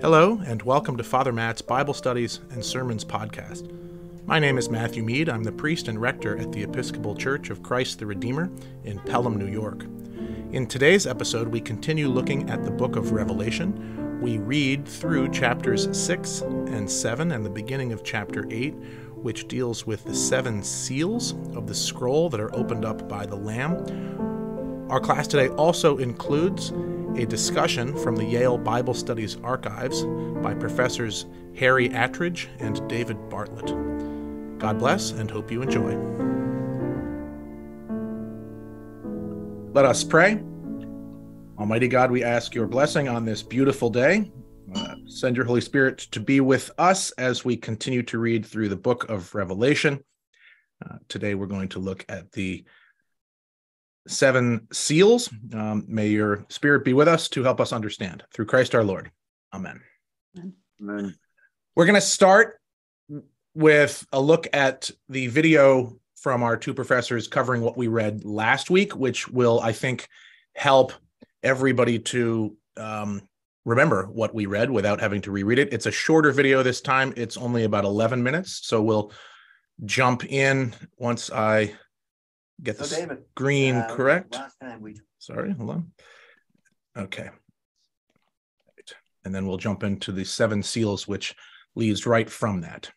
Hello, and welcome to Father Matt's Bible Studies and Sermons podcast. My name is Matthew Mead. I'm the priest and rector at the Episcopal Church of Christ the Redeemer in Pelham, New York. In today's episode, we continue looking at the book of Revelation. We read through chapters 6 and 7 and the beginning of chapter 8, which deals with the seven seals of the scroll that are opened up by the Lamb. Our class today also includes a discussion from the Yale Bible Studies archives by professors Harry Attridge and David Bartlett. God bless and hope you enjoy. Let us pray. Almighty God, we ask your blessing on this beautiful day. Uh, send your Holy Spirit to be with us as we continue to read through the book of Revelation. Uh, today, we're going to look at the seven seals. Um, may your spirit be with us to help us understand. Through Christ our Lord. Amen. Amen. We're going to start with a look at the video from our two professors covering what we read last week, which will, I think, help everybody to um, remember what we read without having to reread it. It's a shorter video this time, it's only about 11 minutes. So we'll jump in once I get the so green uh, correct. Last time we sorry, hold on. Okay. Right. And then we'll jump into the seven seals, which leads right from that.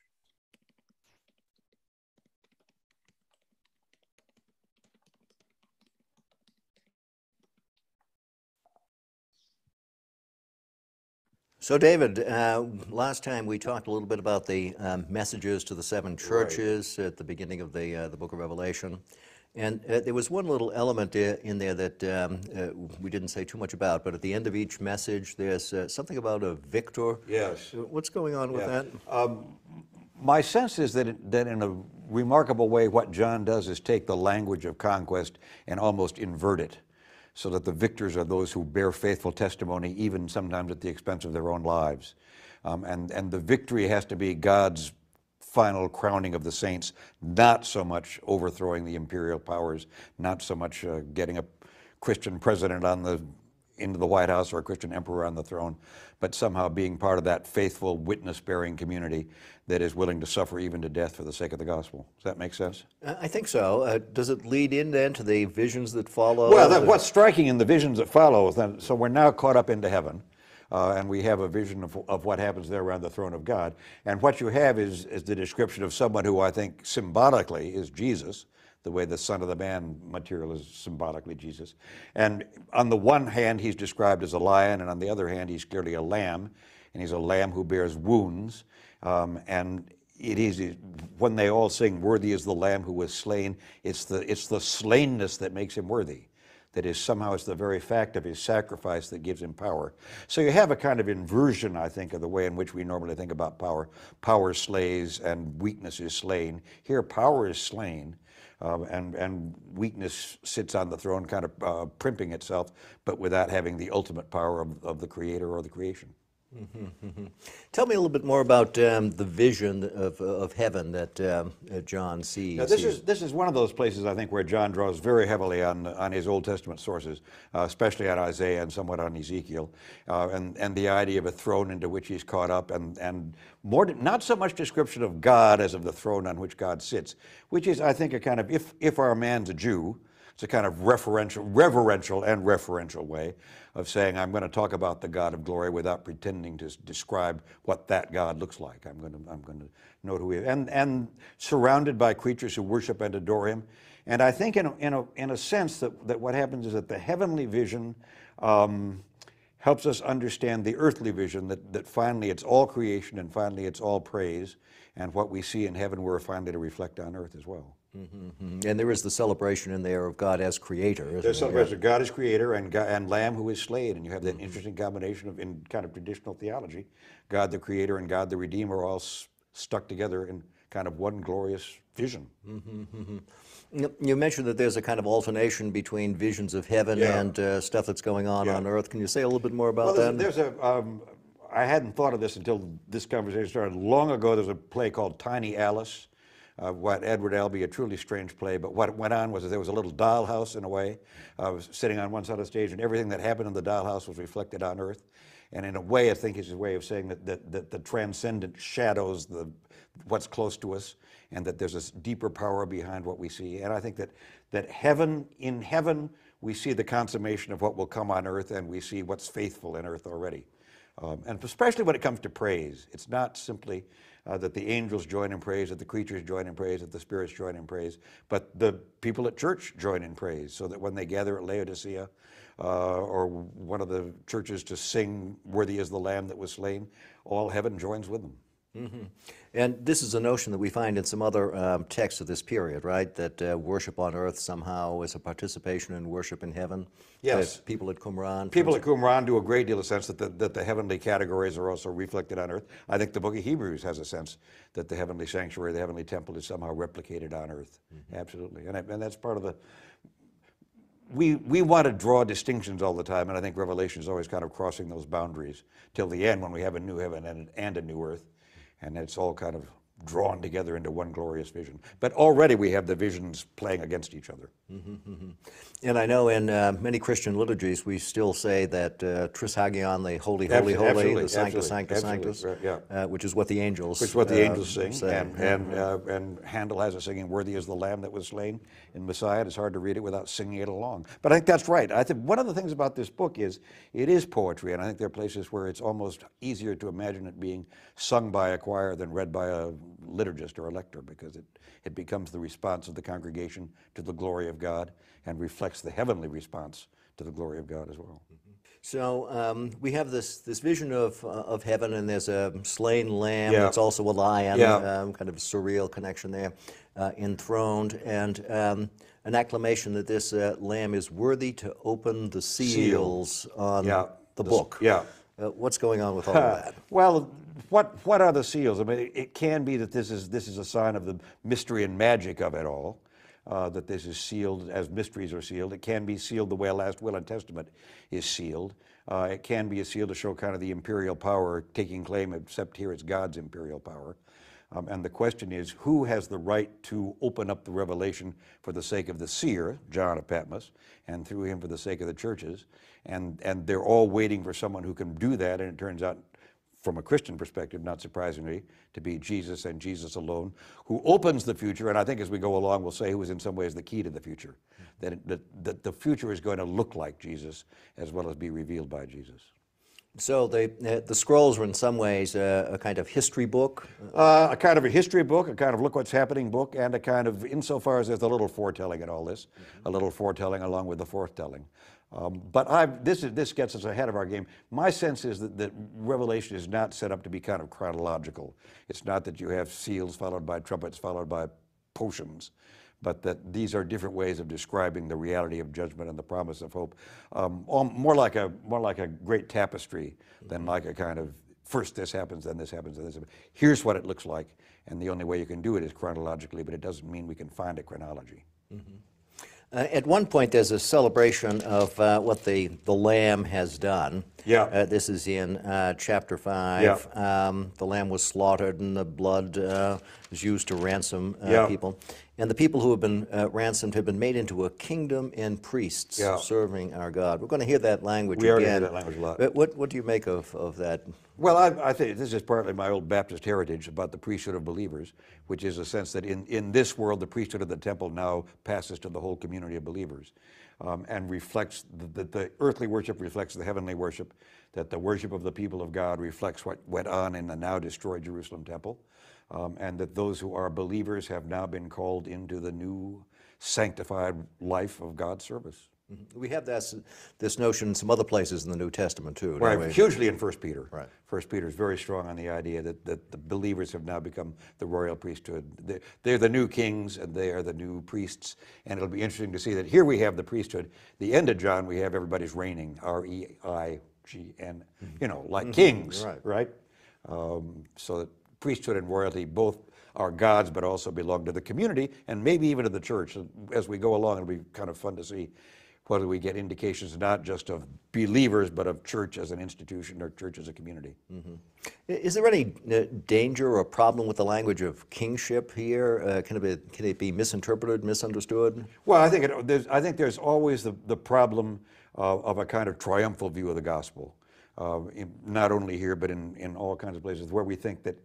So, David, uh, last time we talked a little bit about the um, messages to the seven churches right. at the beginning of the uh, the Book of Revelation. And uh, there was one little element in there that um, uh, we didn't say too much about, but at the end of each message, there's uh, something about a victor. Yes. What's going on with yeah. that? Um, my sense is that, it, that in a remarkable way, what John does is take the language of conquest and almost invert it so that the victors are those who bear faithful testimony, even sometimes at the expense of their own lives. Um, and, and the victory has to be God's final crowning of the saints, not so much overthrowing the imperial powers, not so much uh, getting a Christian president on the into the White House or a Christian emperor on the throne, but somehow being part of that faithful, witness-bearing community that is willing to suffer even to death for the sake of the gospel. Does that make sense? I think so. Uh, does it lead in then to the visions that follow? Well, that, what's striking in the visions that follow is that so we're now caught up into heaven uh, and we have a vision of, of what happens there around the throne of God. And what you have is, is the description of someone who I think symbolically is Jesus, the way the Son of the Man material is symbolically Jesus. And on the one hand, he's described as a lion, and on the other hand, he's clearly a lamb, and he's a lamb who bears wounds. Um, and it is when they all sing, "Worthy is the Lamb who was slain." It's the it's the slainness that makes him worthy that is somehow it's the very fact of his sacrifice that gives him power. So you have a kind of inversion, I think, of the way in which we normally think about power. Power slays and weakness is slain. Here, power is slain. Um, and, and weakness sits on the throne, kind of uh, primping itself, but without having the ultimate power of, of the creator or the creation. Mm-hmm. Tell me a little bit more about um, the vision of, of heaven that um, uh, John sees. Now, this is this is one of those places I think where John draws very heavily on on his Old Testament sources, uh, especially on Isaiah and somewhat on Ezekiel, uh, and and the idea of a throne into which he's caught up, and and more not so much description of God as of the throne on which God sits, which is I think a kind of if if our man's a Jew, it's a kind of referential, reverential and referential way of saying, I'm going to talk about the God of glory without pretending to describe what that God looks like. I'm going to, I'm going to note who he is. And, and surrounded by creatures who worship and adore him. And I think, in a, in a, in a sense, that, that what happens is that the heavenly vision um, helps us understand the earthly vision that, that finally it's all creation and finally it's all praise. And what we see in heaven, we're finally to reflect on earth as well. Mm-hmm. And there is the celebration in there of God as creator. There's celebration of God as creator and, God, and Lamb who is slain. And you have that mm-hmm. interesting combination of, in kind of traditional theology, God the creator and God the redeemer all s- stuck together in kind of one glorious vision. Mm-hmm, mm-hmm. You mentioned that there's a kind of alternation between visions of heaven yeah. and uh, stuff that's going on yeah. on earth. Can you say a little bit more about well, that? There's a, um, I hadn't thought of this until this conversation started. Long ago, there's a play called Tiny Alice what Edward Albee, a truly strange play, but what went on was that there was a little dollhouse in a way, uh, sitting on one side of the stage, and everything that happened in the dollhouse was reflected on earth. And in a way, I think it's a way of saying that, that, that the transcendent shadows the, what's close to us, and that there's a s- deeper power behind what we see. And I think that, that heaven, in heaven, we see the consummation of what will come on earth, and we see what's faithful in earth already. Um, and especially when it comes to praise, it's not simply uh, that the angels join in praise, that the creatures join in praise, that the spirits join in praise, but the people at church join in praise, so that when they gather at Laodicea uh, or one of the churches to sing, Worthy is the Lamb that was slain, all heaven joins with them. And this is a notion that we find in some other um, texts of this period, right? That uh, worship on earth somehow is a participation in worship in heaven. Yes. That people at Qumran. People at Qumran do a great deal of sense that the, that the heavenly categories are also reflected on earth. I think the book of Hebrews has a sense that the heavenly sanctuary, the heavenly temple is somehow replicated on earth. Absolutely. And, I, and that's part of the. We, we want to draw distinctions all the time, and I think Revelation is always kind of crossing those boundaries till the end when we have a new heaven and, and a new earth. And it's all kind of drawn together into one glorious vision. But already we have the visions playing against each other. And I know in uh, many Christian liturgies, we still say that uh, Trisagion, the holy, holy, holy, the Sanctus, Sanctus, Sanctus, right, yeah. uh, which is what the angels Which is what the uh, angels sing, say. and and uh, and Handel has a singing, "Worthy is the Lamb that was slain." In Messiah, it's hard to read it without singing it along. But I think that's right. I think one of the things about this book is it is poetry, and I think there are places where it's almost easier to imagine it being sung by a choir than read by a liturgist or a lector, because it it becomes the response of the congregation to the glory of God and reflects the heavenly response to the glory of God as well. So um, we have this, this vision of, uh, of heaven, and there's a slain lamb. Yeah. It's also a lion, Yeah. um, kind of a surreal connection there, uh, enthroned, and um, an acclamation that this uh, lamb is worthy to open the seals on Yeah. the The s- book. yeah. Uh, what's going on with all of that? Well, what what are the seals? I mean, it, it can be that this is this is a sign of the mystery and magic of it all. Uh, that this is sealed as mysteries are sealed. It can be sealed the way a last will and testament is sealed. Uh, it can be a seal to show kind of the imperial power taking claim, except here it's God's imperial power. Um, and the question is, who has the right to open up the revelation for the sake of the seer, John of Patmos, and through him for the sake of the churches? And, and they're all waiting for someone who can do that, and it turns out, from a Christian perspective, not surprisingly, to be Jesus and Jesus alone, who opens the future. And I think as we go along, we'll say who is in some ways the key to the future. That, that, that the future is going to look like Jesus as well as be revealed by Jesus. So the, uh, the scrolls were in some ways uh, a kind of history book. Uh, a kind of a history book, a kind of look what's happening book, and a kind of, insofar as there's a little foretelling in all this, a little foretelling along with the foretelling. Um, but i this, is, this gets us ahead of our game. My sense is that, that Revelation is not set up to be kind of chronological. It's not that you have seals followed by trumpets followed by potions, but that these are different ways of describing the reality of judgment and the promise of hope. Um, al- more, like a, more like a great tapestry than like a kind of first this happens, then this happens, then this happens. Here's what it looks like, and the only way you can do it is chronologically, but it doesn't mean we can find a chronology. Uh, at one point, there's a celebration of uh, what the, the Lamb has done. Yeah. Uh, this is in uh, chapter 5. Um, the Lamb was slaughtered, and the blood uh, was used to ransom uh, Yeah. people. And the people who have been uh, ransomed have been made into a kingdom and priests Yeah. serving our God. We're going to hear that language We already again. hear that language a lot. But what, what do you make of, of that? Well, I, I think this is partly my old Baptist heritage about the priesthood of believers, which is a sense that in, in this world, the priesthood of the temple now passes to the whole community of believers um, and reflects that the, the earthly worship reflects the heavenly worship, that the worship of the people of God reflects what went on in the now destroyed Jerusalem temple, um, and that those who are believers have now been called into the new sanctified life of God's service. We have this, this notion in some other places in the New Testament, too. Right, we? hugely in First Peter. Right. First Peter is very strong on the idea that, that the believers have now become the royal priesthood. They're, they're the new kings and they are the new priests. And it'll be interesting to see that here we have the priesthood. The end of John, we have everybody's reigning, R E I G N, you know, like kings, Right. right? Um, so that priesthood and royalty both are God's, but also belong to the community and maybe even to the church. As we go along, it'll be kind of fun to see whether we get indications not just of believers, but of church as an institution or church as a community. Is there any uh, danger or problem with the language of kingship here? Uh, Can it be, can it be misinterpreted, misunderstood? Well, I think it, there's, I think there's always the, the problem uh, of a kind of triumphal view of the gospel, uh, in, not only here but in, in all kinds of places where we think that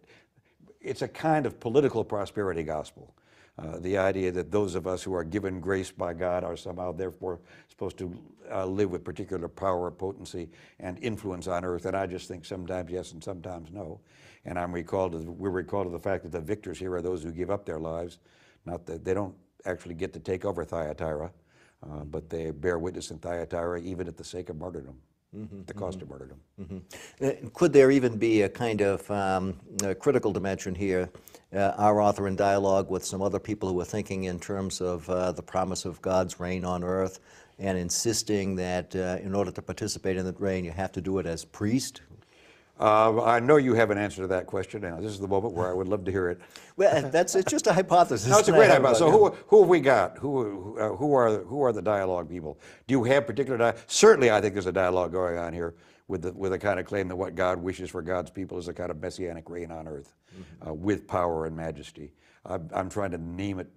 it's a kind of political prosperity gospel. Uh, the idea that those of us who are given grace by God are somehow therefore supposed to uh, live with particular power, potency, and influence on earth. And I just think sometimes yes and sometimes no. And I'm recalled to, we're recalled to the fact that the victors here are those who give up their lives, not that they don't actually get to take over Thyatira, uh, but they bear witness in Thyatira even at the sake of martyrdom, the cost of martyrdom. Uh, Could there even be a kind of um, a critical dimension here? Uh, Our author in dialogue with some other people who were thinking in terms of uh, the promise of God's reign on earth and insisting that uh, in order to participate in that reign, you have to do it as priest? Uh, I know you have an answer to that question, and this is the moment where I would love to hear it. Well, that's, it's just a hypothesis. No, it's a great hypothesis. So who, who have we got? Who, who, uh, who are who are the dialogue people? Do you have particular di- Certainly, I think there's a dialogue going on here with the, with a kind of claim that what God wishes for God's people is a kind of messianic reign on earth, uh, with power and majesty. I'm, I'm trying to name it.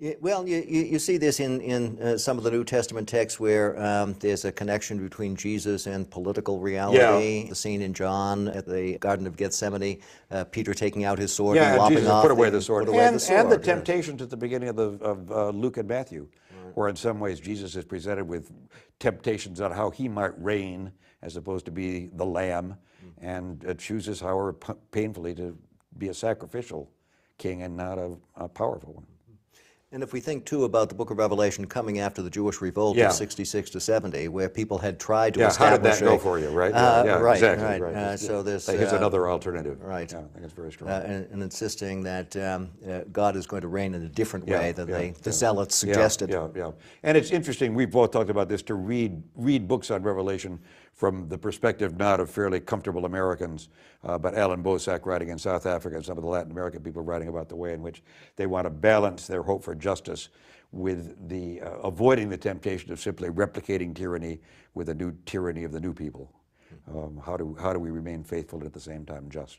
Yeah, Well, you, you, you see this in, in uh, some of the New Testament texts where um, there's a connection between Jesus and political reality. The scene in John at the Garden of Gethsemane, uh, Peter taking out his sword and lopping Jesus off put away the sword, put away and, the sword. and the yeah. temptations at the beginning of the of uh, Luke and Matthew, where in some ways Jesus is presented with temptations on how he might reign as opposed to be the lamb, and uh, chooses, however painfully, to be a sacrificial king and not a, a powerful one. And if we think too about the book of Revelation coming after the Jewish revolt Yeah. of 66 to 70, where people had tried to Yeah, how did establish that go a- for you, right? Uh, yeah, right, exactly, right. right. Uh, so this, like, here's uh, another alternative. right. Yeah, I think it's very strong. uh, and, and insisting that um, uh, God is going to reign in a different Yeah, way than yeah, they, the yeah. zealots Yeah, suggested. Yeah, yeah. And it's interesting, we've both talked about this, to read, read books on Revelation from the perspective not of fairly comfortable Americans, uh, but Allan Boesak writing in South Africa and some of the Latin American people writing about the way in which they want to balance their hope for justice with the uh, avoiding the temptation of simply replicating tyranny with a new tyranny of the new people. Um, how, do, how do we remain faithful and at the same time just?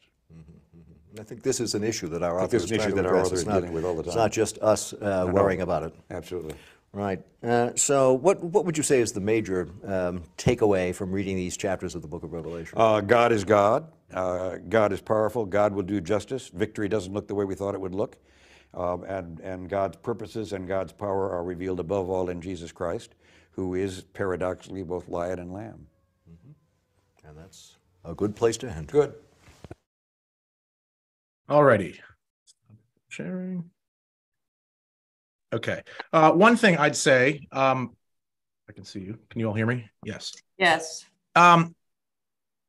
I think this is an issue that our authors, this is is an issue that our address. It's not- dealing with all the time. It's not just us uh, worrying about it. Absolutely. Right. Uh, so, what what would you say is the major um, takeaway from reading these chapters of the Book of Revelation? Uh, God is God. Uh, God is powerful. God will do justice. Victory doesn't look the way we thought it would look. Um, and, and God's purposes and God's power are revealed above all in Jesus Christ, who is paradoxically both lion and lamb. and that's a good place to end. Good. Alrighty. Sharing. Okay. Uh, one thing I'd say, um, I can see you. Can you all hear me? Yes. Yes. Um,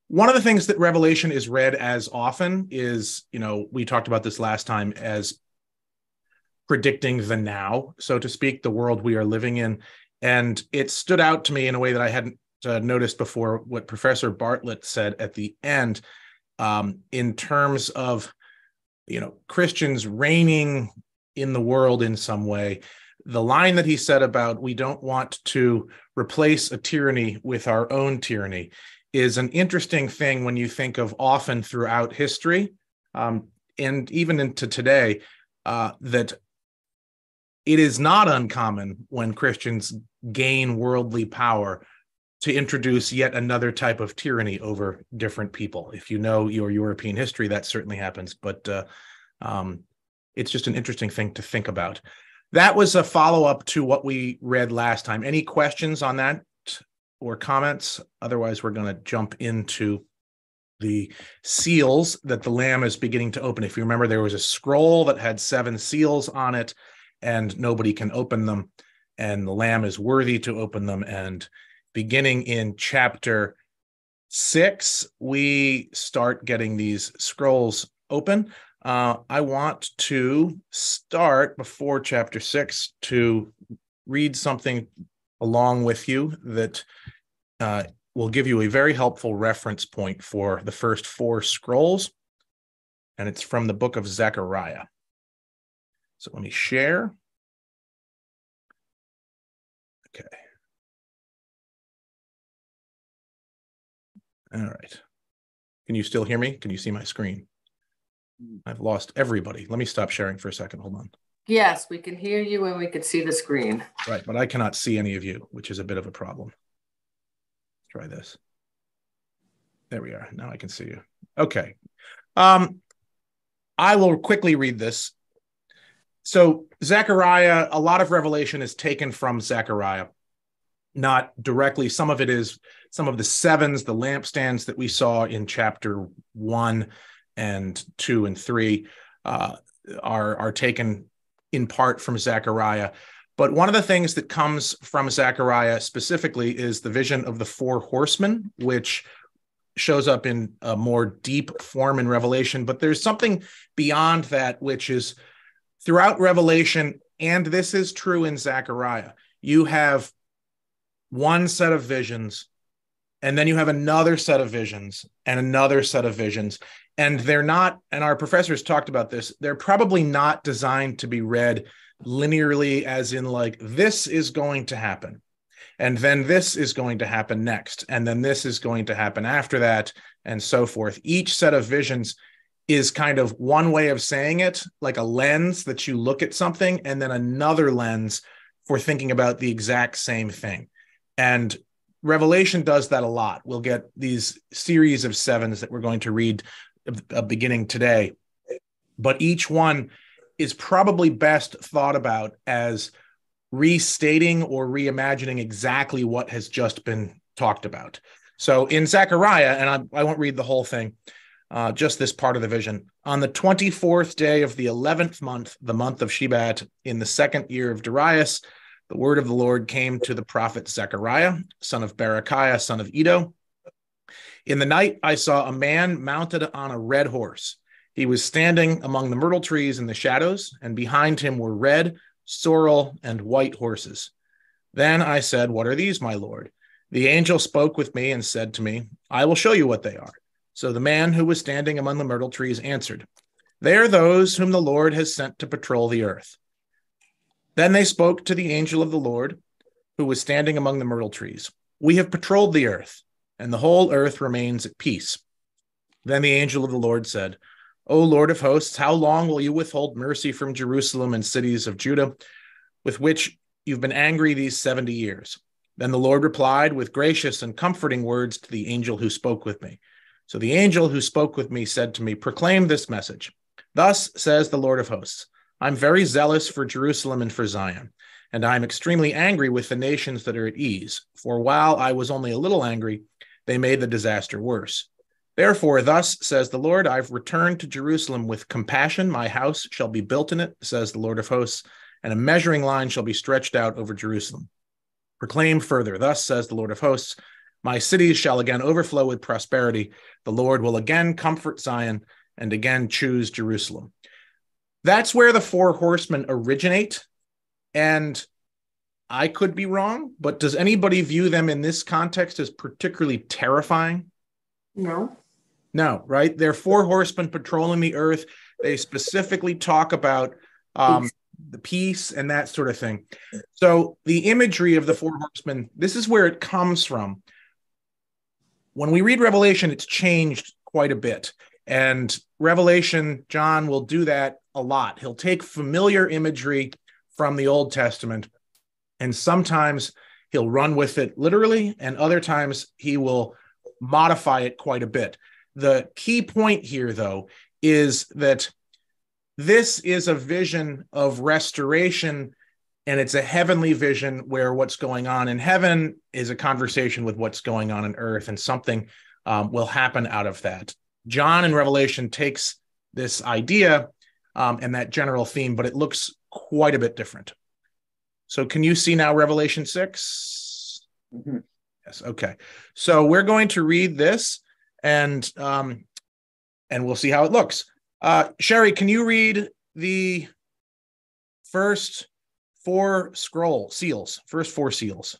one of the things that Revelation is read as often is, you know, we talked about this last time as predicting the now, so to speak, the world we are living in. And it stood out to me in a way that I hadn't uh, noticed before what Professor Bartlett said at the end um, in terms of, you know, Christians reigning in the world in some way. The line that he said about we don't want to replace a tyranny with our own tyranny is an interesting thing when you think of often throughout history um, and even into today uh, that it is not uncommon when Christians gain worldly power to introduce yet another type of tyranny over different people. If you know your European history, that certainly happens, but uh, um, it's just an interesting thing to think about. That was a follow up to what we read last time. Any questions on that or comments? Otherwise, we're going to jump into the seals that the Lamb is beginning to open. If you remember, there was a scroll that had seven seals on it, and nobody can open them, and the Lamb is worthy to open them. And beginning in chapter six, we start getting these scrolls open. Uh, I want to start before chapter six to read something along with you that uh, will give you a very helpful reference point for the first four scrolls. And it's from the book of Zechariah. So let me share. Okay. All right. Can you still hear me? Can you see my screen? I've lost everybody. Let me stop sharing for a second. Hold on. Yes, we can hear you and we can see the screen. Right, but I cannot see any of you, which is a bit of a problem. Try this. There we are. Now I can see you. Okay. Um, I will quickly read this. So, Zechariah, a lot of revelation is taken from Zechariah, not directly. Some of it is some of the sevens, the lampstands that we saw in chapter one and two and three uh, are, are taken in part from Zechariah. But one of the things that comes from Zechariah specifically is the vision of the four horsemen, which shows up in a more deep form in Revelation. But there's something beyond that, which is throughout Revelation, and this is true in Zechariah, you have one set of visions, and then you have another set of visions, and another set of visions. And they're not and our professors talked about this they're probably not designed to be read linearly as in like this is going to happen and then this is going to happen next and then this is going to happen after that and so forth. Each set of visions is kind of one way of saying it like a lens that you look at something and then another lens for thinking about the exact same thing. And revelation does that a lot we'll get these series of sevens that we're going to read a beginning today, but each one is probably best thought about as restating or reimagining exactly what has just been talked about. So in Zechariah, and I, I won't read the whole thing, uh, just this part of the vision. On the 24th day of the 11th month, the month of Shebat, in the second year of Darius, the word of the Lord came to the prophet Zechariah, son of Berechiah, son of Iddo, in the night, I saw a man mounted on a red horse. He was standing among the myrtle trees in the shadows, and behind him were red, sorrel, and white horses. Then I said, What are these, my lord? The angel spoke with me and said to me, I will show you what they are. So the man who was standing among the myrtle trees answered, They are those whom the Lord has sent to patrol the earth. Then they spoke to the angel of the Lord, who was standing among the myrtle trees. We have patrolled the earth and the whole earth remains at peace. Then the angel of the Lord said, O Lord of hosts, how long will you withhold mercy from Jerusalem and cities of Judah, with which you've been angry these 70 years? Then the Lord replied with gracious and comforting words to the angel who spoke with me. So the angel who spoke with me said to me, Proclaim this message. Thus says the Lord of hosts I'm very zealous for Jerusalem and for Zion, and I am extremely angry with the nations that are at ease. For while I was only a little angry, they made the disaster worse. Therefore, thus says the Lord, I've returned to Jerusalem with compassion. My house shall be built in it, says the Lord of hosts, and a measuring line shall be stretched out over Jerusalem. Proclaim further, thus says the Lord of hosts, my cities shall again overflow with prosperity. The Lord will again comfort Zion and again choose Jerusalem. That's where the four horsemen originate. And I could be wrong, but does anybody view them in this context as particularly terrifying? No. No, right? They're four horsemen patrolling the earth. They specifically talk about um, the peace and that sort of thing. So the imagery of the four horsemen, this is where it comes from. When we read Revelation, it's changed quite a bit. And Revelation, John will do that a lot. He'll take familiar imagery from the Old Testament and sometimes he'll run with it literally, and other times he will modify it quite a bit. The key point here, though, is that this is a vision of restoration and it's a heavenly vision where what's going on in heaven is a conversation with what's going on in earth and something um, will happen out of that john in revelation takes this idea um, and that general theme but it looks quite a bit different so can you see now Revelation 6? Mm-hmm. Yes. Okay. So we're going to read this and um, and we'll see how it looks. Uh, Sherry, can you read the first four scroll seals, first four seals?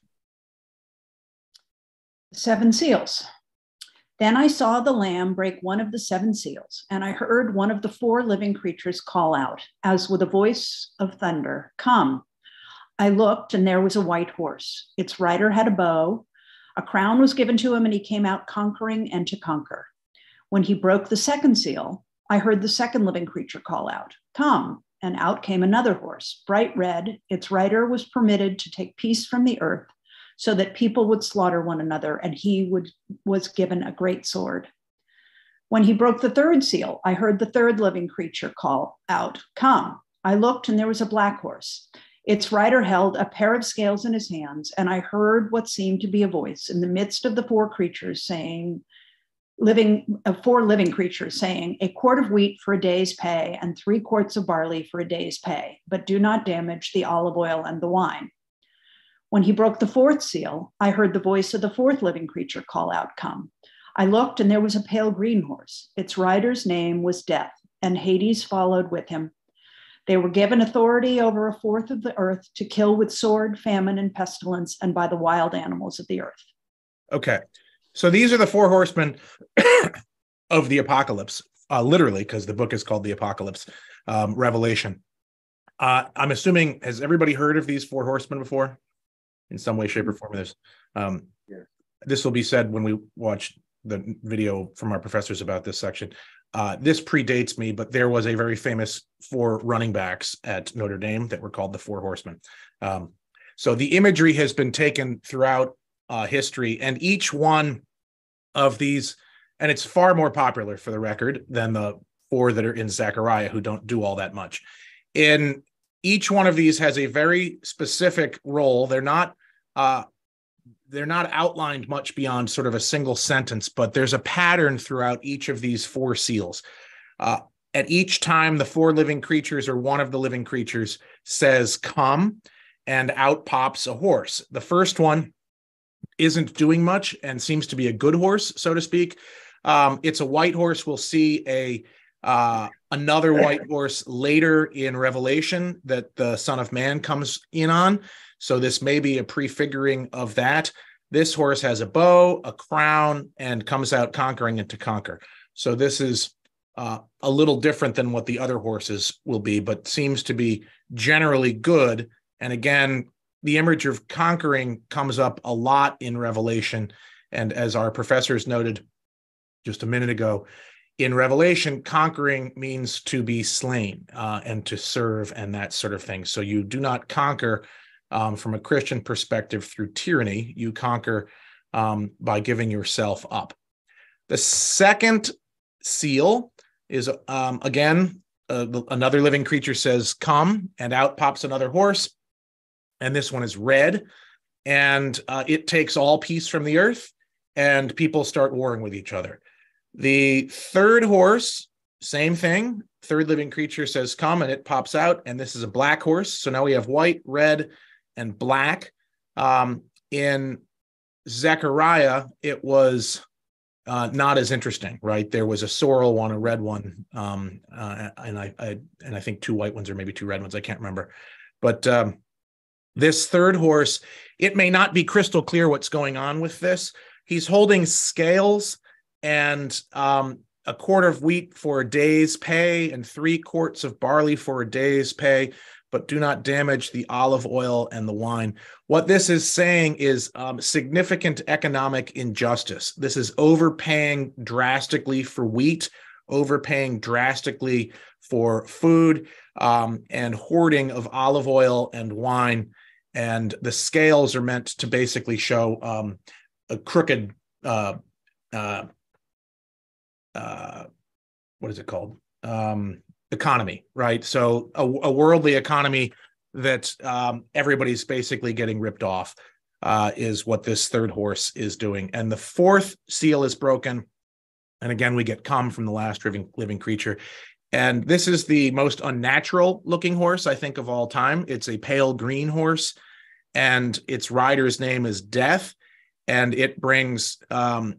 Seven seals. Then I saw the Lamb break one of the seven seals, and I heard one of the four living creatures call out, as with a voice of thunder, Come. I looked, and there was a white horse. Its rider had a bow. A crown was given to him, and he came out conquering and to conquer. When he broke the second seal, I heard the second living creature call out, Come. And out came another horse, bright red. Its rider was permitted to take peace from the earth so that people would slaughter one another, and he would, was given a great sword. When he broke the third seal, I heard the third living creature call out, Come. I looked, and there was a black horse. Its rider held a pair of scales in his hands, and I heard what seemed to be a voice in the midst of the four creatures saying, living uh, four living creatures saying a quart of wheat for a day's pay and three quarts of barley for a day's pay but do not damage the olive oil and the wine when he broke the fourth seal i heard the voice of the fourth living creature call out come. I looked and there was a pale green horse. Its rider's name was death and hades followed with him. They were given authority over a fourth of the earth to kill with sword famine and pestilence and by the wild animals of the earth. Okay. So these are the four horsemen of the apocalypse, uh, literally, because the book is called the Apocalypse um, Revelation. Uh, I'm assuming, has everybody heard of these four horsemen before in some way, shape, or form? This, um, this will be said when we watch the video from our professors about this section. Uh, this predates me, but there was a very famous four running backs at Notre Dame that were called the Four Horsemen. Um, so the imagery has been taken throughout uh, history, and each one of these, and it's far more popular for the record than the four that are in Zechariah, who don't do all that much. In each one of these has a very specific role. They're not uh, they're not outlined much beyond sort of a single sentence, but there's a pattern throughout each of these four seals. Uh, at each time, the four living creatures or one of the living creatures says, Come, and out pops a horse. The first one isn't doing much and seems to be a good horse, so to speak. Um, it's a white horse. We'll see a uh, another white horse later in Revelation that the Son of Man comes in on. So this may be a prefiguring of that. This horse has a bow, a crown, and comes out conquering and to conquer. So this is uh, a little different than what the other horses will be, but seems to be generally good. And again, the image of conquering comes up a lot in Revelation. And as our professors noted just a minute ago, in Revelation, conquering means to be slain uh, and to serve and that sort of thing. So you do not conquer um, from a Christian perspective through tyranny, you conquer um, by giving yourself up. The second seal is um, again, uh, another living creature says, Come, and out pops another horse and this one is red, and uh, it takes all peace from the earth, and people start warring with each other. The third horse, same thing. Third living creature says, Come, and it pops out, and this is a black horse. So now we have white, red, and black. Um, in Zechariah, it was uh, not as interesting, right? There was a sorrel one, a red one, um, uh, and I, I, and I think two white ones or maybe two red ones. I can't remember, but um, this third horse, it may not be crystal clear what's going on with this. He's holding scales and um, a quart of wheat for a day's pay and three quarts of barley for a day's pay, but do not damage the olive oil and the wine. What this is saying is um, significant economic injustice. This is overpaying drastically for wheat, overpaying drastically for food, um, and hoarding of olive oil and wine and the scales are meant to basically show um, a crooked uh, uh, uh, what is it called um, economy right so a, a, worldly economy that um, everybody's basically getting ripped off uh, is what this third horse is doing and the fourth seal is broken and again we get come from the last living, living creature and this is the most unnatural looking horse, I think, of all time. It's a pale green horse, and its rider's name is Death. And it brings um,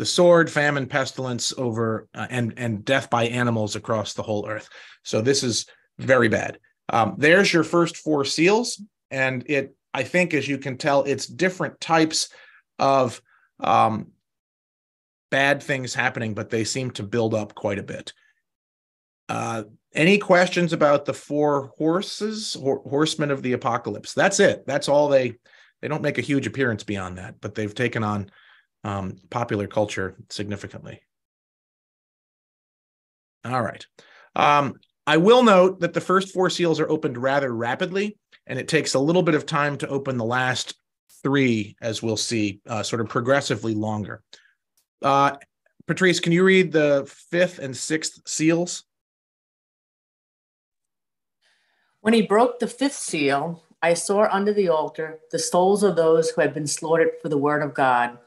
the sword, famine, pestilence over, uh, and, and death by animals across the whole earth. So this is very bad. Um, there's your first four seals. And it, I think, as you can tell, it's different types of um, bad things happening, but they seem to build up quite a bit. Uh, any questions about the four horses, horsemen of the apocalypse? That's it. That's all they They don't make a huge appearance beyond that, but they've taken on um, popular culture significantly. All right. Um, I will note that the first four seals are opened rather rapidly, and it takes a little bit of time to open the last three, as we'll see, uh, sort of progressively longer. Uh, Patrice, can you read the fifth and sixth seals? When he broke the fifth seal, I saw under the altar the souls of those who had been slaughtered for the word of God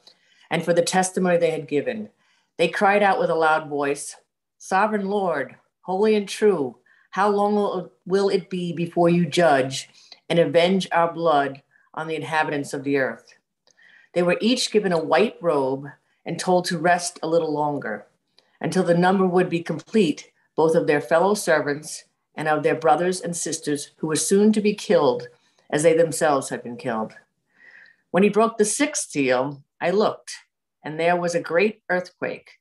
and for the testimony they had given. They cried out with a loud voice, Sovereign Lord, holy and true, how long will it be before you judge and avenge our blood on the inhabitants of the earth? They were each given a white robe and told to rest a little longer until the number would be complete, both of their fellow servants and of their brothers and sisters who were soon to be killed as they themselves had been killed. When he broke the sixth seal, I looked, and there was a great earthquake.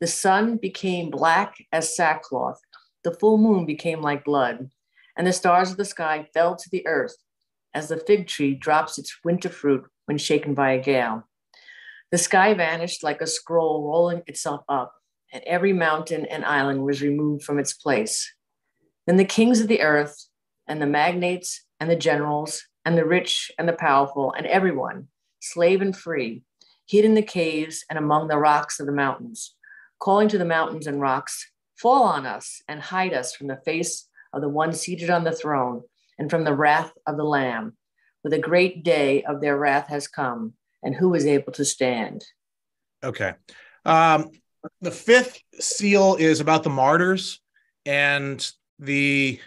The sun became black as sackcloth, the full moon became like blood, and the stars of the sky fell to the earth as the fig tree drops its winter fruit when shaken by a gale. The sky vanished like a scroll rolling itself up, and every mountain and island was removed from its place. Then the kings of the earth, and the magnates, and the generals, and the rich, and the powerful, and everyone, slave and free, hid in the caves and among the rocks of the mountains, calling to the mountains and rocks, Fall on us and hide us from the face of the one seated on the throne and from the wrath of the Lamb. For the great day of their wrath has come, and who is able to stand? Okay. Um, the fifth seal is about the martyrs and the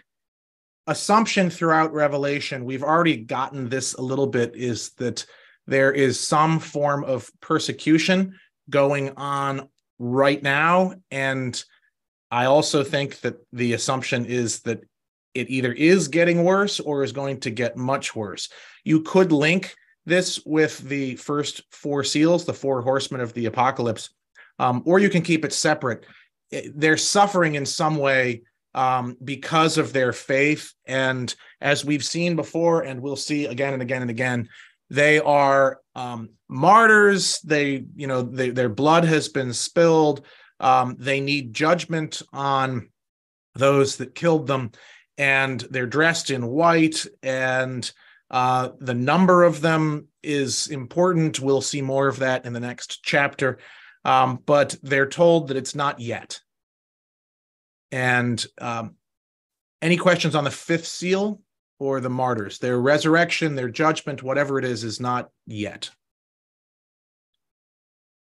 assumption throughout Revelation, we've already gotten this a little bit, is that there is some form of persecution going on right now. And I also think that the assumption is that it either is getting worse or is going to get much worse. You could link this with the first four seals, the four horsemen of the apocalypse, um, or you can keep it separate. They're suffering in some way um, because of their faith. And as we've seen before, and we'll see again and again and again, they are um, martyrs. They, you know, they, their blood has been spilled. Um, they need judgment on those that killed them, and they're dressed in white. And uh, the number of them is important. We'll see more of that in the next chapter. Um, but they're told that it's not yet. And um, any questions on the fifth seal or the martyrs? Their resurrection, their judgment, whatever it is, is not yet.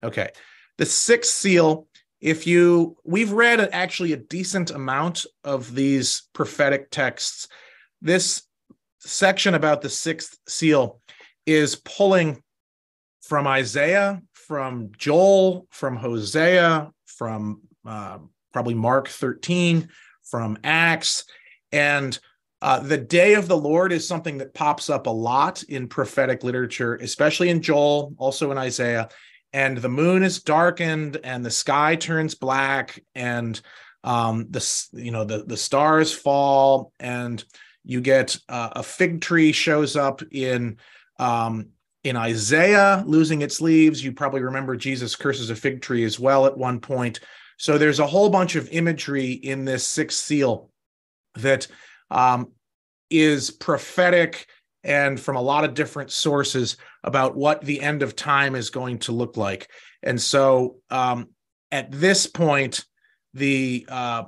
Okay. The sixth seal, if you, we've read actually a decent amount of these prophetic texts. This section about the sixth seal is pulling from Isaiah, from Joel, from Hosea, from uh, probably Mark 13, from Acts. And uh, the day of the Lord is something that pops up a lot in prophetic literature, especially in Joel, also in Isaiah. And the moon is darkened, and the sky turns black, and um, the you know the the stars fall, and you get uh, a fig tree shows up in um, in Isaiah losing its leaves. You probably remember Jesus curses a fig tree as well at one point. So there's a whole bunch of imagery in this sixth seal that um, is prophetic and from a lot of different sources about what the end of time is going to look like. And so um, at this point, the uh,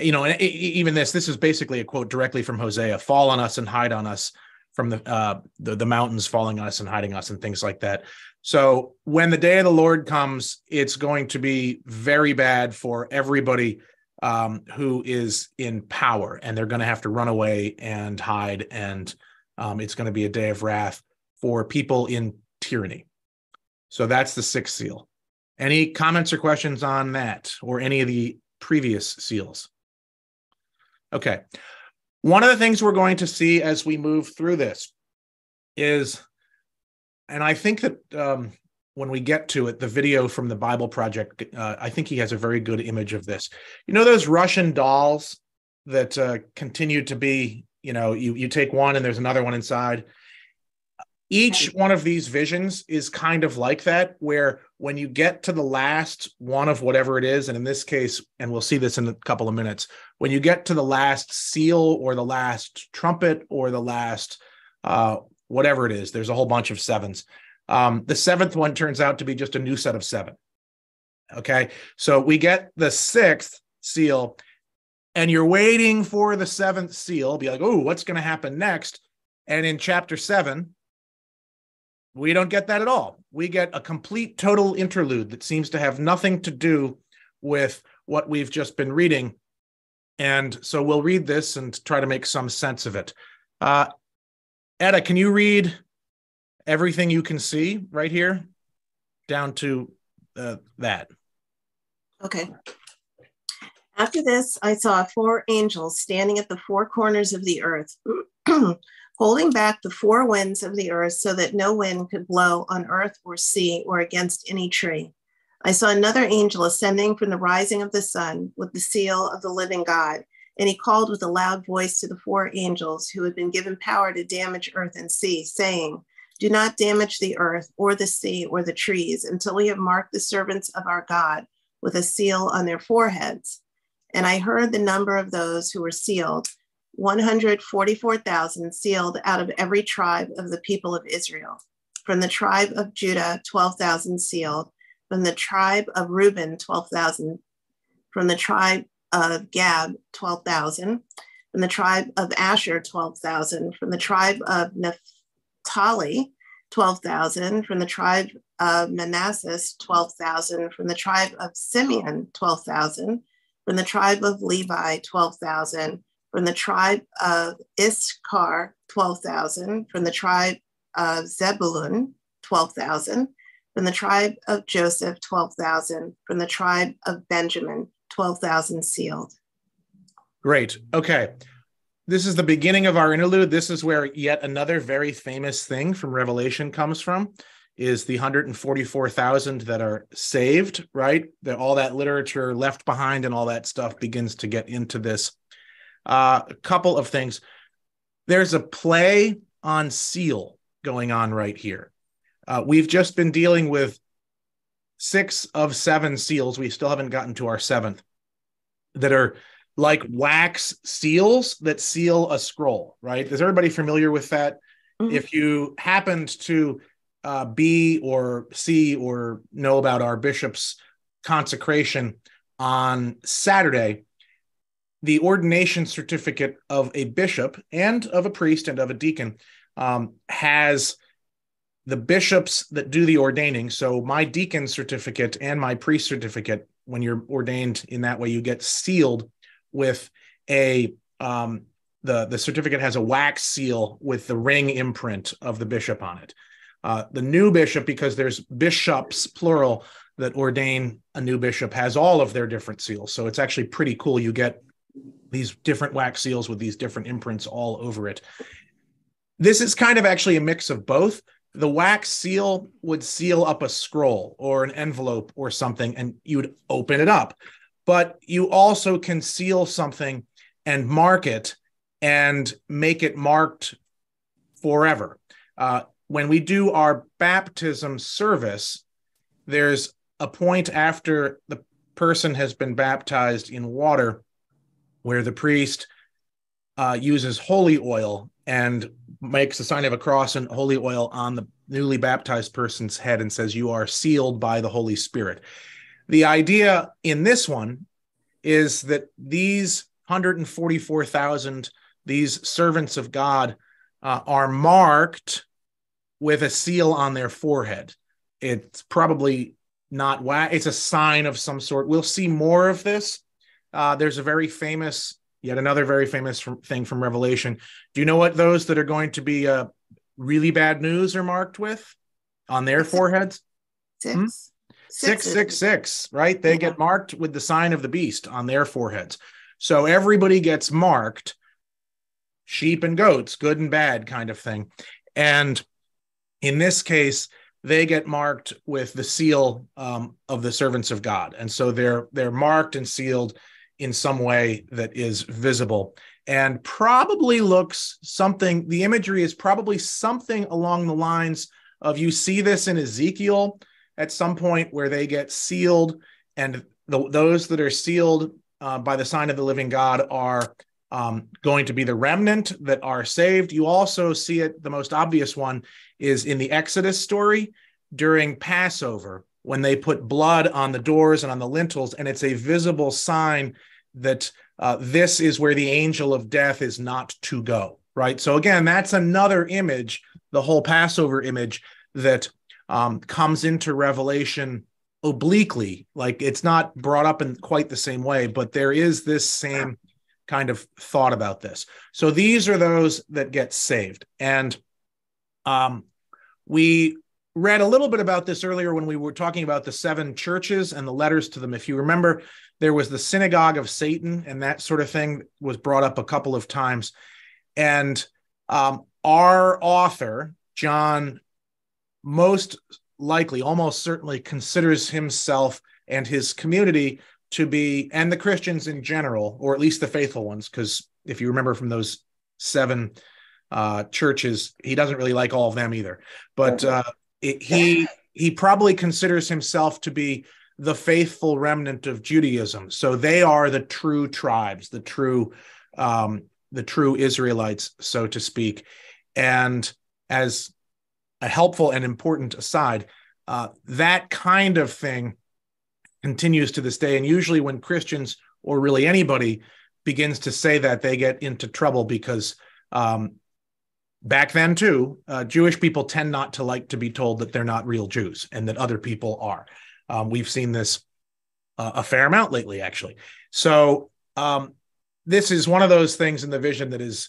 you know, even this this is basically a quote directly from Hosea: "Fall on us and hide on us from the uh, the, the mountains, falling on us and hiding us, and things like that." So when the day of the Lord comes, it's going to be very bad for everybody um, who is in power, and they're going to have to run away and hide, and um, it's going to be a day of wrath for people in tyranny. So that's the sixth seal. Any comments or questions on that, or any of the previous seals? Okay. One of the things we're going to see as we move through this is and I think that um, when we get to it, the video from the Bible Project, uh, I think he has a very good image of this. You know those Russian dolls that uh, continue to be, you know, you you take one and there's another one inside. each one of these visions is kind of like that, where when you get to the last one of whatever it is, and in this case, and we'll see this in a couple of minutes, when you get to the last seal or the last trumpet or the last uh, whatever it is, there's a whole bunch of sevens. Um, the seventh one turns out to be just a new set of seven. Okay, so we get the sixth seal, and you're waiting for the seventh seal. Be like, oh, what's going to happen next? And in chapter seven, we don't get that at all. We get a complete total interlude that seems to have nothing to do with what we've just been reading. And so we'll read this and try to make some sense of it. Uh, Etta, can you read everything you can see right here down to uh, that? Okay. After this, I saw four angels standing at the four corners of the earth. holding back the four winds of the earth so that no wind could blow on earth or sea or against any tree. I saw another angel ascending from the rising of the sun with the seal of the living God. And he called with a loud voice to the four angels who had been given power to damage earth and sea, saying, Do not damage the earth or the sea or the trees until we have marked the servants of our God with a seal on their foreheads. And I heard the number of those who were sealed 144,000 sealed out of every tribe of the people of Israel. From the tribe of Judah, 12,000 sealed. From the tribe of Reuben, 12,000. From the tribe of Gad, 12,000. From the tribe of Asher, 12,000. From the tribe of Naphtali, 12,000. From the tribe of Manasseh, 12,000. From the tribe of Simeon, 12,000. From the tribe of Levi, 12,000 from the tribe of Issachar, 12,000. From the tribe of Zebulun, 12,000. From the tribe of Joseph, 12,000. From the tribe of Benjamin, 12,000 sealed. Great. Okay. This is the beginning of our interlude. This is where yet another very famous thing from Revelation comes from is the 144,000 that are saved, right? That all that literature left behind and all that stuff begins to get into this uh, a couple of things. There's a play on seal going on right here. Uh, we've just been dealing with six of seven seals. We still haven't gotten to our seventh that are like wax seals that seal a scroll, right? Is everybody familiar with that? Mm-hmm. If you happened to uh, be or see or know about our bishop's consecration on Saturday, the ordination certificate of a bishop and of a priest and of a deacon um, has the bishops that do the ordaining. So my deacon certificate and my priest certificate, when you're ordained in that way, you get sealed with a um, the the certificate has a wax seal with the ring imprint of the bishop on it. Uh, the new bishop, because there's bishops plural that ordain a new bishop, has all of their different seals. So it's actually pretty cool. You get these different wax seals with these different imprints all over it. This is kind of actually a mix of both. The wax seal would seal up a scroll or an envelope or something, and you'd open it up. But you also can seal something and mark it and make it marked forever. Uh, when we do our baptism service, there's a point after the person has been baptized in water where the priest uh, uses holy oil and makes the sign of a cross and holy oil on the newly baptized person's head and says, You are sealed by the Holy Spirit. The idea in this one is that these 144,000, these servants of God, uh, are marked with a seal on their forehead. It's probably not wax, it's a sign of some sort. We'll see more of this uh, there's a very famous, yet another very famous from, thing from Revelation. Do you know what those that are going to be uh, really bad news are marked with on their foreheads? Six. Hmm? Six, six, six, six, right? They yeah. get marked with the sign of the beast on their foreheads. So everybody gets marked sheep and goats, good and bad kind of thing. And in this case, they get marked with the seal um, of the servants of God. And so they're they're marked and sealed in some way that is visible. and probably looks something, the imagery is probably something along the lines of you see this in Ezekiel at some point where they get sealed, and the, those that are sealed uh, by the sign of the living God are um, going to be the remnant that are saved. You also see it, the most obvious one is in the Exodus story during Passover when they put blood on the doors and on the lintels, and it's a visible sign that uh, this is where the angel of death is not to go, right? So, again, that's another image, the whole Passover image that um, comes into Revelation obliquely. Like it's not brought up in quite the same way, but there is this same kind of thought about this. So, these are those that get saved. And um, we read a little bit about this earlier when we were talking about the seven churches and the letters to them. If you remember, there was the synagogue of Satan, and that sort of thing was brought up a couple of times. And um, our author, John, most likely, almost certainly, considers himself and his community to be, and the Christians in general, or at least the faithful ones, because if you remember from those seven uh, churches, he doesn't really like all of them either. But uh, it, he he probably considers himself to be the faithful remnant of Judaism. So they are the true tribes, the true um, the true Israelites, so to speak. And as a helpful and important aside, uh, that kind of thing continues to this day. And usually, when Christians or really anybody begins to say that, they get into trouble because um, back then too, uh, Jewish people tend not to like to be told that they're not real Jews and that other people are. Um, we've seen this uh, a fair amount lately, actually. So um, this is one of those things in the vision that is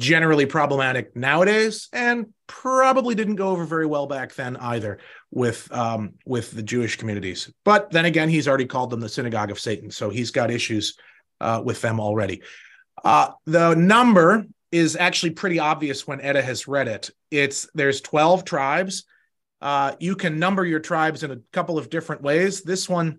generally problematic nowadays, and probably didn't go over very well back then either with um, with the Jewish communities. But then again, he's already called them the synagogue of Satan, so he's got issues uh, with them already. Uh, the number is actually pretty obvious when Edda has read it. It's there's 12 tribes. Uh, you can number your tribes in a couple of different ways. This one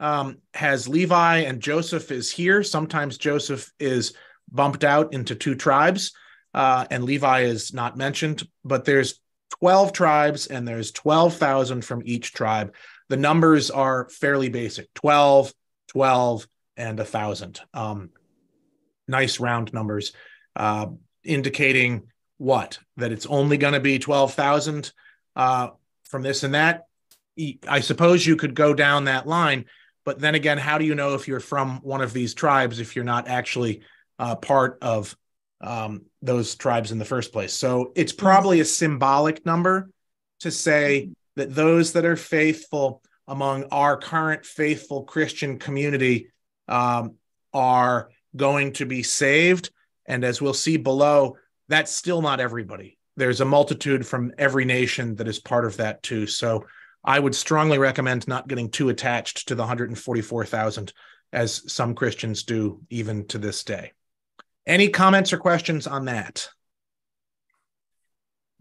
um, has Levi and Joseph is here. Sometimes Joseph is bumped out into two tribes, uh, and Levi is not mentioned. But there's 12 tribes, and there's 12,000 from each tribe. The numbers are fairly basic 12, 12, and a thousand. Um, nice round numbers uh, indicating what that it's only going to be 12,000 uh, from this and that. I suppose you could go down that line, but then again, how do you know if you're from one of these tribes if you're not actually uh, part of um, those tribes in the first place? So it's probably a symbolic number to say that those that are faithful among our current faithful Christian community um, are going to be saved and as we'll see below, that's still not everybody. There's a multitude from every nation that is part of that too. So I would strongly recommend not getting too attached to the 144,000 as some Christians do even to this day. Any comments or questions on that?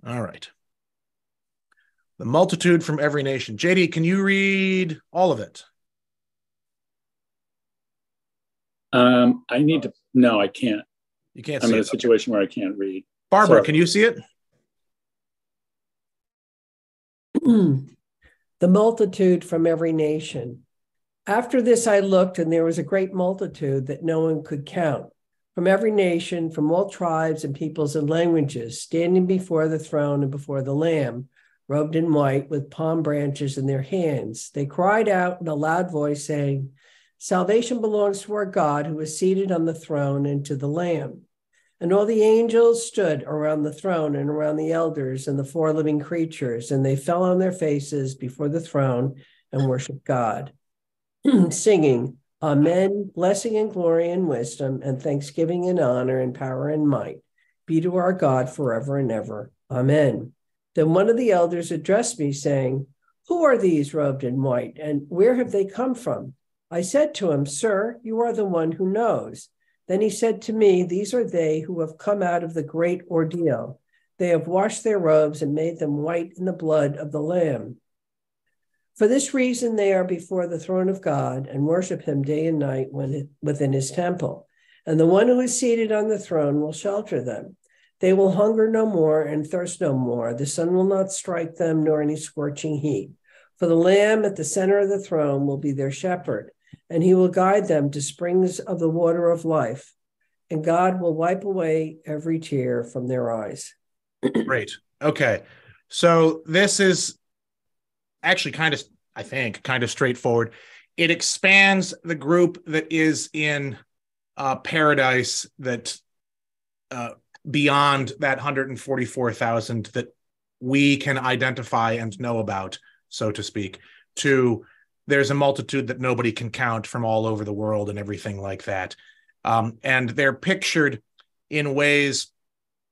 All right. The multitude from every nation. JD, can you read all of it? Um, I need to. No, I can't. You can't. I'm in it. a situation where I can't read. Barbara, so, can you see it? the multitude from every nation. After this, I looked, and there was a great multitude that no one could count, from every nation, from all tribes and peoples and languages, standing before the throne and before the Lamb, robed in white, with palm branches in their hands. They cried out in a loud voice, saying, Salvation belongs to our God who is seated on the throne and to the Lamb. And all the angels stood around the throne and around the elders and the four living creatures, and they fell on their faces before the throne and worshiped God, singing, Amen, blessing and glory and wisdom, and thanksgiving and honor and power and might be to our God forever and ever. Amen. Then one of the elders addressed me, saying, Who are these robed in white, and where have they come from? I said to him, Sir, you are the one who knows. Then he said to me, These are they who have come out of the great ordeal. They have washed their robes and made them white in the blood of the Lamb. For this reason, they are before the throne of God and worship him day and night within his temple. and the one who is seated on the throne will shelter them. They will hunger no more and thirst no more. The sun will not strike them, nor any scorching heat. For the Lamb at the center of the throne will be their shepherd, and he will guide them to springs of the water of life, and God will wipe away every tear from their eyes. Great. Okay. So this is actually kind of, I think, kind of straightforward. It expands the group that is in uh, paradise that uh, beyond that 144,000 that we can identify and know about, so to speak, to there's a multitude that nobody can count from all over the world and everything like that. Um, and they're pictured in ways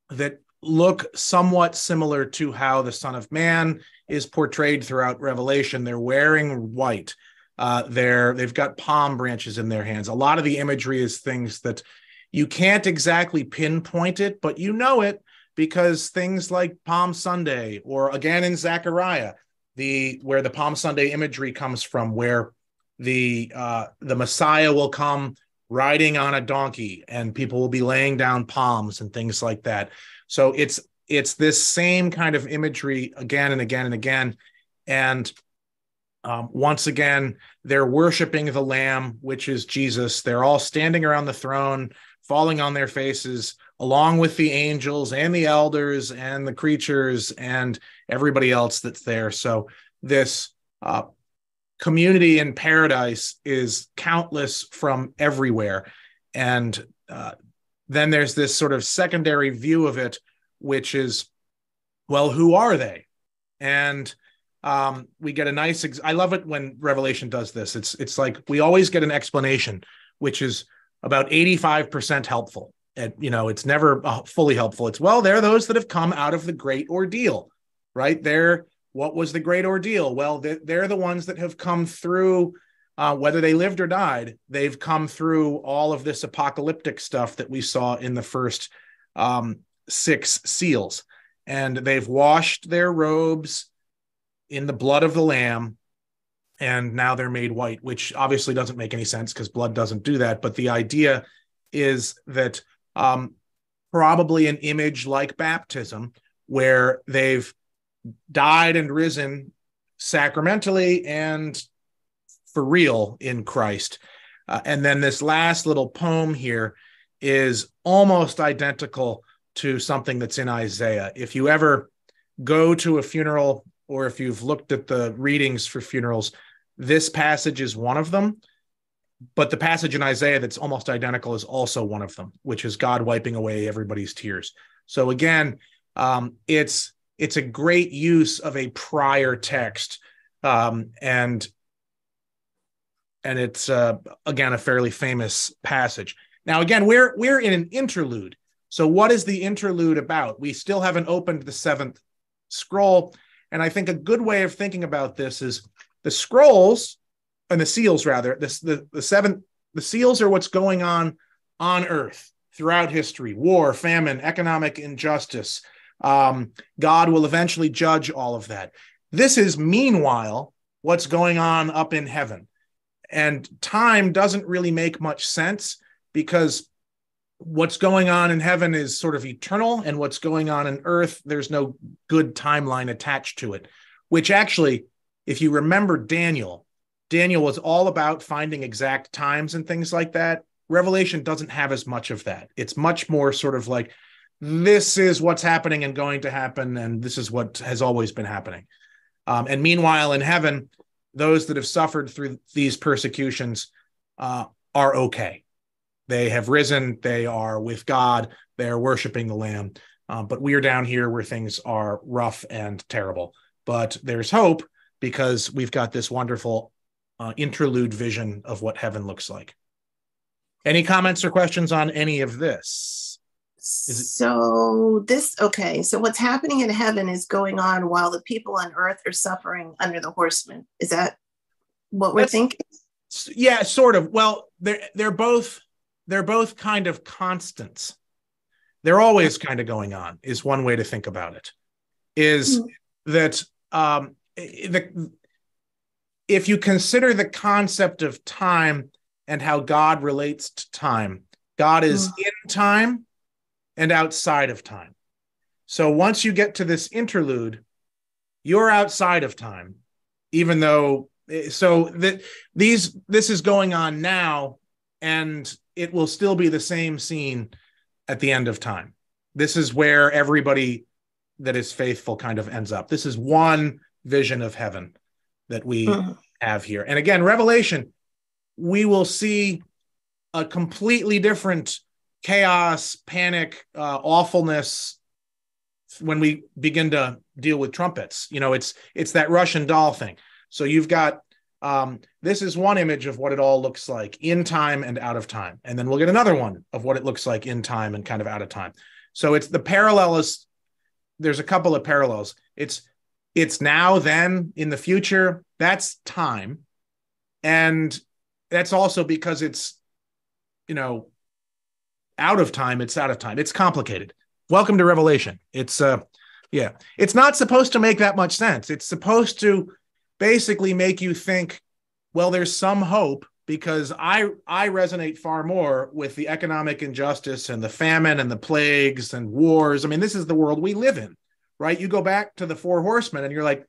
that look somewhat similar to how the Son of Man is portrayed throughout Revelation. They're wearing white. Uh, they're they've got palm branches in their hands. A lot of the imagery is things that you can't exactly pinpoint it, but you know it because things like Palm Sunday or again in Zechariah, the where the Palm Sunday imagery comes from, where the uh, the Messiah will come riding on a donkey and people will be laying down palms and things like that. So it's it's this same kind of imagery again and again and again. And um, once again, they're worshiping the Lamb, which is Jesus. They're all standing around the throne, falling on their faces, along with the angels and the elders and the creatures and everybody else that's there. So this uh, community in paradise is countless from everywhere. And uh, then there's this sort of secondary view of it, which is, well, who are they? And um, we get a nice. Ex- I love it when Revelation does this. It's it's like we always get an explanation, which is about eighty five percent helpful. And you know, it's never uh, fully helpful. It's well, they're those that have come out of the great ordeal, right? They're what was the great ordeal? Well, they're, they're the ones that have come through uh, whether they lived or died, they've come through all of this apocalyptic stuff that we saw in the first um, six seals. And they've washed their robes in the blood of the Lamb, and now they're made white, which obviously doesn't make any sense because blood doesn't do that. But the idea is that um, probably an image like baptism, where they've died and risen sacramentally and for real in Christ. Uh, and then this last little poem here is almost identical to something that's in Isaiah. If you ever go to a funeral or if you've looked at the readings for funerals, this passage is one of them. But the passage in Isaiah that's almost identical is also one of them, which is God wiping away everybody's tears. So again, um, it's it's a great use of a prior text, um, and and it's uh, again a fairly famous passage. Now, again, we're we're in an interlude. So, what is the interlude about? We still haven't opened the seventh scroll, and I think a good way of thinking about this is the scrolls and the seals, rather. This the the seventh the seals are what's going on on Earth throughout history: war, famine, economic injustice. Um, God will eventually judge all of that. This is meanwhile what's going on up in heaven and time doesn't really make much sense because what's going on in heaven is sort of eternal and what's going on in earth there's no good timeline attached to it which actually if you remember daniel daniel was all about finding exact times and things like that. Revelation doesn't have as much of that. It's much more sort of like this is what's happening and going to happen and this is what has always been happening. Um, and meanwhile in heaven those that have suffered through these persecutions uh, are okay. They have risen, they are with God, they are worshiping the Lamb. Um, but we are down here where things are rough and terrible. But there's hope because we've got this wonderful uh, interlude vision of what heaven looks like. Any comments or questions on any of this? So this okay so what's happening in heaven is going on while the people on earth are suffering under the horsemen. Is that what we're thinking? yeah sort of. Well they're they're both they're both kind of constants. They're always kind of going on is one way to think about it. Is mm-hmm. that um the if you consider the concept of time and how god relates to time God is in time and outside of time. So once you get to this interlude, you're outside of time, even though so that these this is going on now, and it will still be the same scene at the end of time. This is where everybody that is faithful kind of ends up. This is one vision of heaven that we mm-hmm. have here. And again, Revelation, we will see a completely different chaos, panic, uh, awfulness when we begin to deal with trumpets. You know, it's it's that Russian doll thing. So you've got um, this is one image of what it all looks like in time and out of time, and then we'll get another one of what it looks like in time and kind of out of time. So it's the parallel is there's a couple of parallels. It's it's now, then, in the future. That's time, and that's also because it's you know out of time. It's out of time. It's complicated. Welcome to Revelation. It's uh, yeah, it's not supposed to make that much sense. It's supposed to basically make you think, well, there's some hope because I I resonate far more with the economic injustice and the famine and the plagues and wars. I mean, this is the world we live in, right? You go back to the four horsemen and you're like,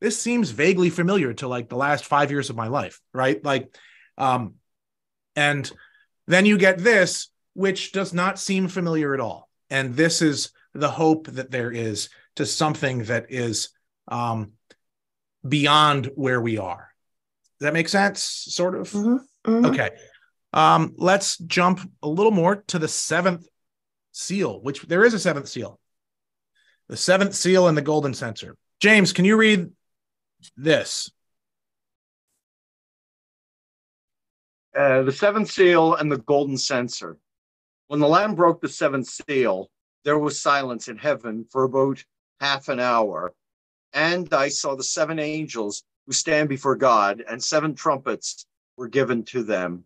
this seems vaguely familiar to like the last five years of my life, right? Like, um, and then you get this, which does not seem familiar at all. And this is the hope that there is to something that is um, beyond where we are. Does that make sense? Sort of. Mm-hmm. Mm-hmm. Okay. Um, let's jump a little more to the seventh seal, which there is a seventh seal. The seventh seal and the golden censer. James, can you read this? Uh, the seventh seal and the golden censer. When the Lamb broke the seventh seal, there was silence in heaven for about half an hour. And I saw the seven angels who stand before God, and seven trumpets were given to them.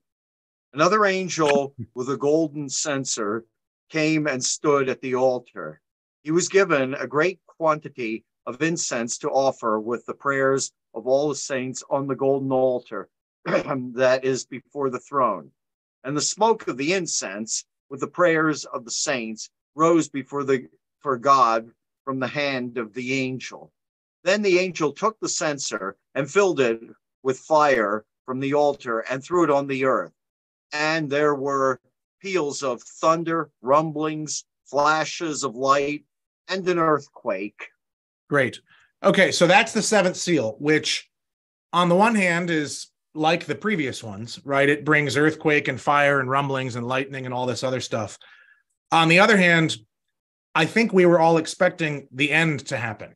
Another angel with a golden censer came and stood at the altar. He was given a great quantity of incense to offer with the prayers of all the saints on the golden altar that is before the throne. And the smoke of the incense with the prayers of the saints rose before the for God from the hand of the angel. Then the angel took the censer and filled it with fire from the altar and threw it on the earth. And there were peals of thunder, rumblings, flashes of light, and an earthquake. Great. Okay, so that's the seventh seal, which on the one hand is like the previous ones, right? It brings earthquake and fire and rumblings and lightning and all this other stuff. On the other hand, I think we were all expecting the end to happen.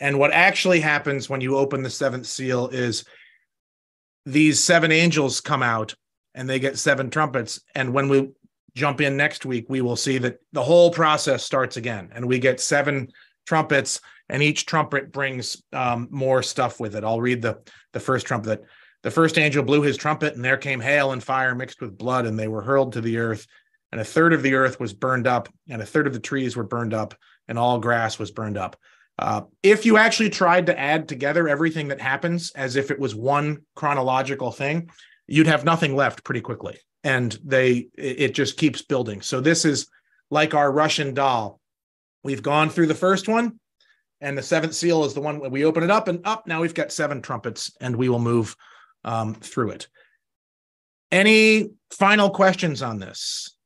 And what actually happens when you open the seventh seal is these seven angels come out and they get seven trumpets. And when we jump in next week, we will see that the whole process starts again and we get seven trumpets and each trumpet brings um, more stuff with it. I'll read the, the first trumpet. The first angel blew his trumpet, and there came hail and fire mixed with blood, and they were hurled to the earth. And a third of the earth was burned up, and a third of the trees were burned up, and all grass was burned up. Uh, if you actually tried to add together everything that happens as if it was one chronological thing, you'd have nothing left pretty quickly. And they it just keeps building. So this is like our Russian doll. We've gone through the first one, and the seventh seal is the one where we open it up, and up now we've got seven trumpets, and we will move um, through it. Any final questions on this?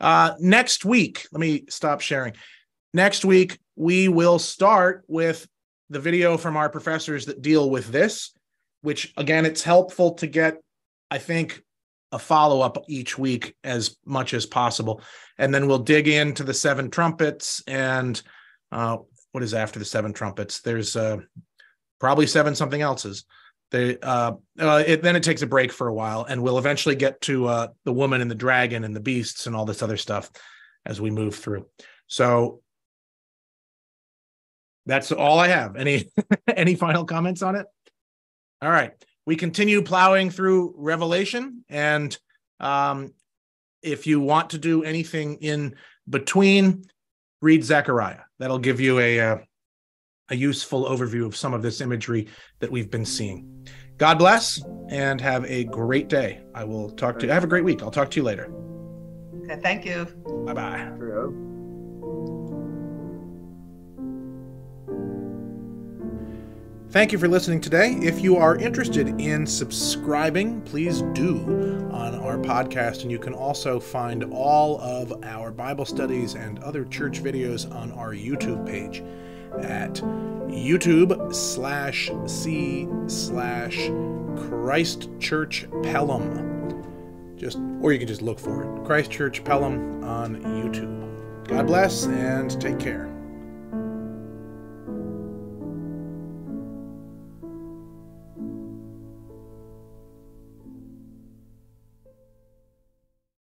Uh, next week, let me stop sharing. Next week, we will start with the video from our professors that deal with this, which again, it's helpful to get, I think, a follow up each week as much as possible. And then we'll dig into the seven trumpets and uh, what is after the seven trumpets? There's uh, probably seven something else's. They uh, uh, it, then it takes a break for a while, and we'll eventually get to uh, the woman and the dragon and the beasts and all this other stuff as we move through. So that's all I have. Any any final comments on it? All right, we continue plowing through Revelation, and um, if you want to do anything in between, read Zechariah. That'll give you a, a uh, a useful overview of some of this imagery that we've been seeing. God bless. and have a great day. I will talk to you. Have a great week. I'll talk to you later. Okay, thank you. Bye bye. Thank you for listening today. If you are interested in subscribing, please do on our podcast. And you can also find all of our Bible studies and other church videos on our YouTube page at YouTube slash C slash Christ Church Pelham. Just or you can just look for it. Christ Church Pelham on YouTube. God bless and take care.